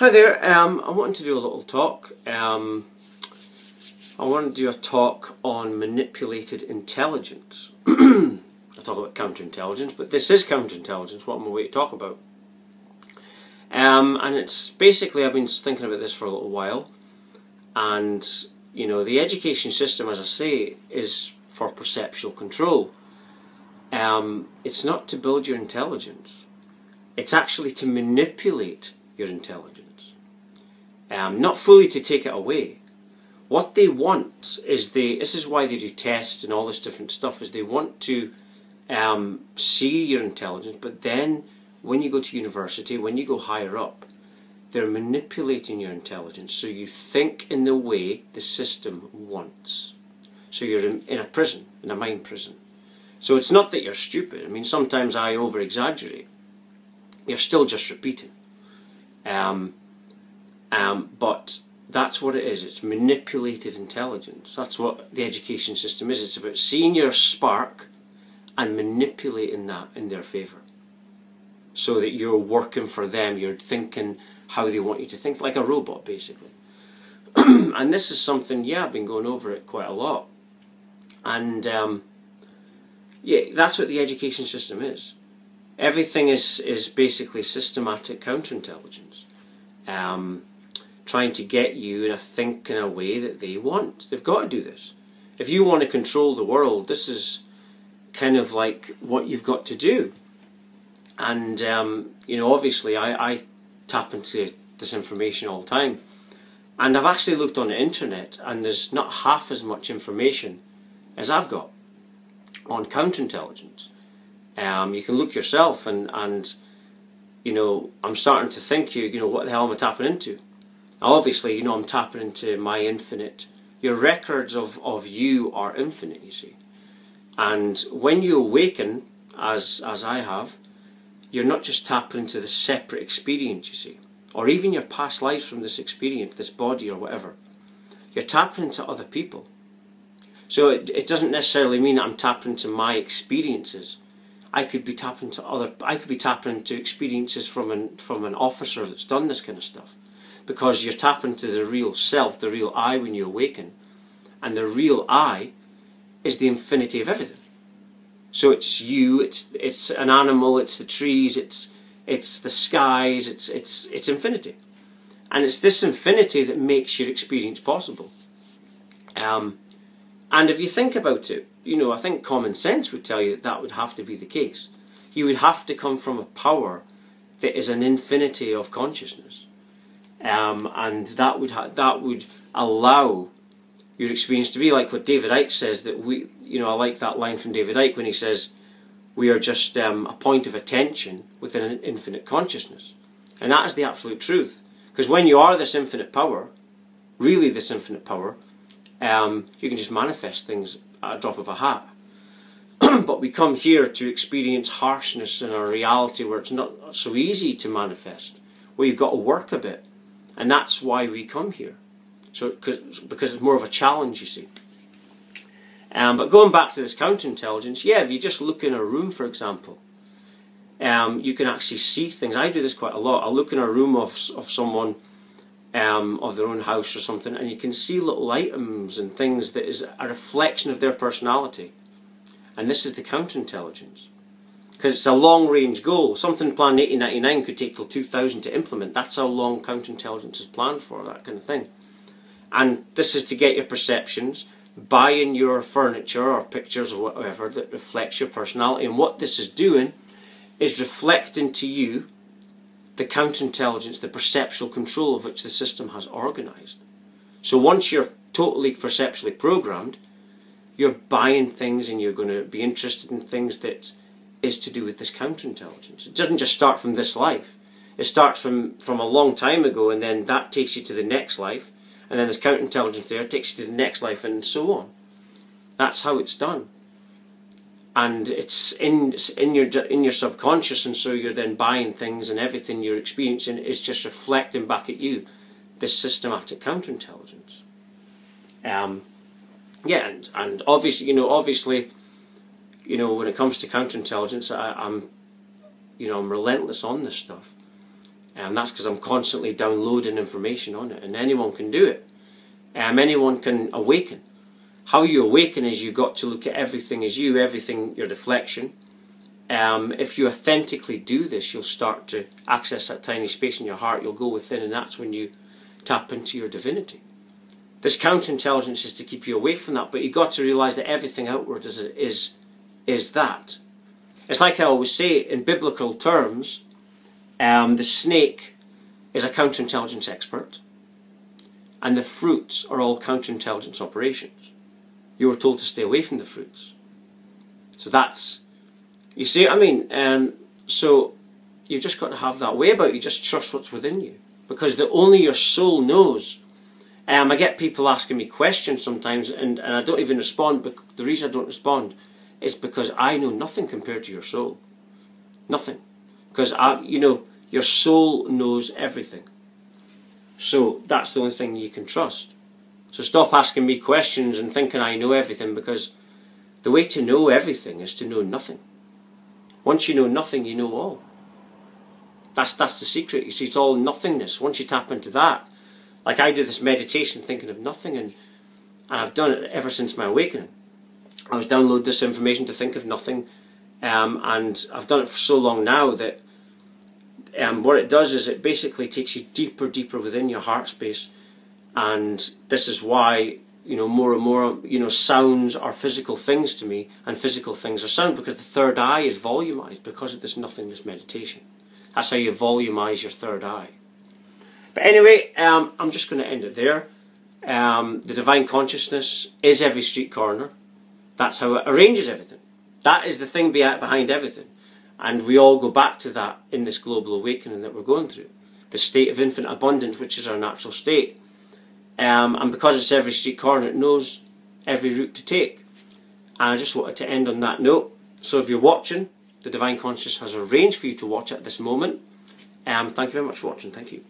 Hi there, um, I wanted to do a little talk. Um, I want to do a talk on manipulated intelligence. I talk about counterintelligence, but this is counterintelligence, what I'm to talk about. Um, and it's basically, I've been thinking about this for a little while, and you know, the education system, as I say, is for perceptual control. Um, it's not to build your intelligence, it's actually to manipulate your intelligence um, not fully to take it away. What they want is they. This is why they do tests and all this different stuff. Is they want to um, see your intelligence, but then when you go to university, when you go higher up, they're manipulating your intelligence so you think in the way the system wants. So you're in, in a prison, in a mind prison. So it's not that you're stupid. I mean, sometimes I over exaggerate. You're still just repeating. Um, um, but that's what it is. It's manipulated intelligence. That's what the education system is. It's about seeing your spark and manipulating that in their favour. So that you're working for them, you're thinking how they want you to think, like a robot basically. and this is something, yeah, I've been going over it quite a lot. And um, yeah, that's what the education system is. Everything is, is basically systematic counterintelligence. Um, trying to get you to think in a way that they want. They've got to do this. If you want to control the world, this is kind of like what you've got to do. And, um, you know, obviously I, I tap into this information all the time. And I've actually looked on the internet and there's not half as much information as I've got on counterintelligence. Um, you can look yourself and, and, you know, I'm starting to think, you, you know, what the hell am I tapping into? obviously, you know, I'm tapping into my infinite. Your records of, of you are infinite, you see. And when you awaken, as, as I have, you're not just tapping into the separate experience, you see, or even your past lives from this experience, this body or whatever. You're tapping into other people. So it, it doesn't necessarily mean I'm tapping into my experiences. I could be tapping to other. I could be tapping into experiences from an from an officer that's done this kind of stuff because you're tapping to the real self, the real I when you awaken. And the real I is the infinity of everything. So it's you, it's it's an animal, it's the trees, it's it's the skies, it's it's it's infinity. And it's this infinity that makes your experience possible. Um, and if you think about it, you know, I think common sense would tell you that that would have to be the case. You would have to come from a power that is an infinity of consciousness. Um, and that would that would allow your experience to be like what David Icke says that we you know I like that line from David Icke when he says we are just um, a point of attention within an infinite consciousness. And that is the absolute truth. Because when you are this infinite power really this infinite power um, you can just manifest things at a drop of a hat but we come here to experience harshness in a reality where it's not so easy to manifest where you've got to work a bit and that's why we come here. So, cause, because it's more of a challenge, you see. Um, but going back to this counterintelligence, yeah, if you just look in a room, for example, um, you can actually see things. I do this quite a lot. I'll look in a room of, of someone, um, of their own house or something, and you can see little items and things that is a reflection of their personality. And this is the counterintelligence because it's a long range goal. Something planned 1899 could take till 2000 to implement. That's how long counterintelligence is planned for, that kind of thing. And this is to get your perceptions, buying your furniture or pictures or whatever that reflects your personality. And what this is doing is reflecting to you the counterintelligence, the perceptual control of which the system has organised. So once you're totally perceptually programmed, you're buying things and you're going to be interested in things that is to do with this counterintelligence. It doesn't just start from this life. It starts from, from a long time ago and then that takes you to the next life and then there's counterintelligence there, takes you to the next life and so on. That's how it's done. And it's in in your in your subconscious, and so you're then buying things, and everything you're experiencing is just reflecting back at you this systematic counterintelligence. Um, yeah, and, and obviously, you know, obviously, you know, when it comes to counterintelligence, I, I'm, you know, I'm relentless on this stuff. And that's because I'm constantly downloading information on it, and anyone can do it. Um, anyone can awaken. How you awaken is you've got to look at everything as you, everything your deflection. Um, if you authentically do this, you'll start to access that tiny space in your heart. You'll go within, and that's when you tap into your divinity. This counterintelligence is to keep you away from that, but you've got to realize that everything outward is, is, is that. It's like I always say in biblical terms, um, the snake is a counterintelligence expert, and the fruits are all counterintelligence operations. You were told to stay away from the fruits. So that's, you see what I mean? Um, so you've just got to have that way about you, just trust what's within you. Because the only your soul knows um, I get people asking me questions sometimes, and, and I don't even respond. But the reason I don't respond is because I know nothing compared to your soul. Nothing, because I, you know, your soul knows everything. So that's the only thing you can trust. So stop asking me questions and thinking I know everything, because the way to know everything is to know nothing. Once you know nothing, you know all. That's that's the secret. You see, it's all nothingness. Once you tap into that, like I do this meditation thinking of nothing, and, and I've done it ever since my awakening. I was download this information to think of nothing, um, and I've done it for so long now that um, what it does is it basically takes you deeper, deeper within your heart space, and this is why you know more and more you know sounds are physical things to me, and physical things are sound because the third eye is volumized because of this nothingness meditation. That's how you volumize your third eye. But anyway, um, I'm just going to end it there. Um, the divine consciousness is every street corner. That's how it arranges everything. That is the thing behind everything. And we all go back to that in this global awakening that we're going through. The state of infinite abundance, which is our natural state. Um, and because it's every street corner, it knows every route to take. And I just wanted to end on that note. So if you're watching, the Divine Consciousness has arranged for you to watch at this moment. Um, thank you very much for watching. Thank you.